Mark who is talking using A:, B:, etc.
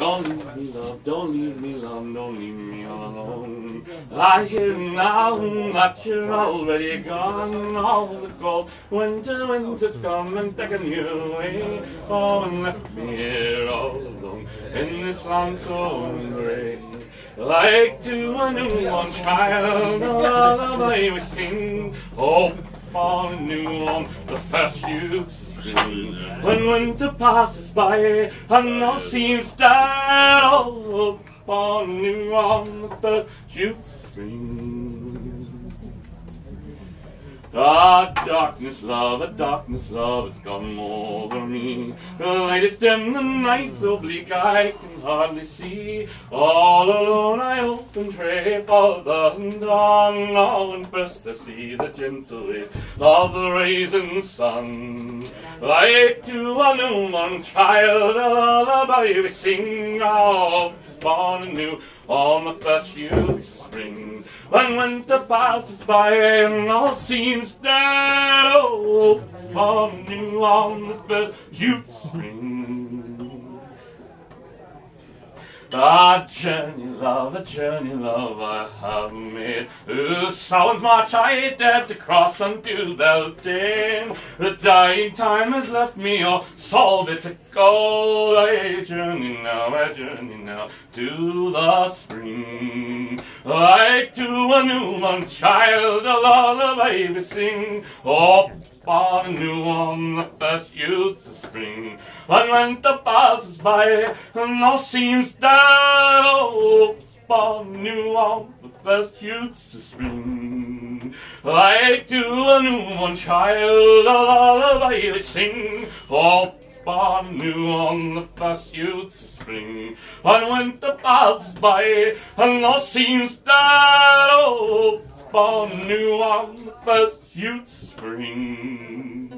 A: Don't leave me, love, don't leave me, love, don't leave me alone. I hear now that you're already gone. All the cold winter winds have come and taken you away. Oh, and left me here all alone in this land so gray. Like to a newborn child, a lullaby we sing. Oh, new one, the first youth's spring. When winter passes by and all seems dead, oh, for a new one, the first youth's spring. Ah, darkness, love, a darkness, love has come over me. The light is dim, the night so bleak I can hardly see. All alone I open tray for the dawn. Now and first I see the gentle rays of the rising sun. Like to a newborn child, a lullaby we sing. Oh, born anew on the first youth's spring. When winter passes by and all seems dead, oh, born anew on the first youth's spring. A journey, love, a journey, love I have made. Whose sounds march I dare to cross unto Beltane. The dying time has left me oh, all soul to go. I journey now, I journey now to the spring. Like to a newborn child, a lullaby we sing. Oh, far new on the first youths of spring. When winter passes by and all seems dead, oh, far new on the first youths of spring. Like to a newborn child, a lullaby we sing. Oh, born new on the first youths of spring. When winter passes by and all seems dead, oh, born new on the first youths of spring.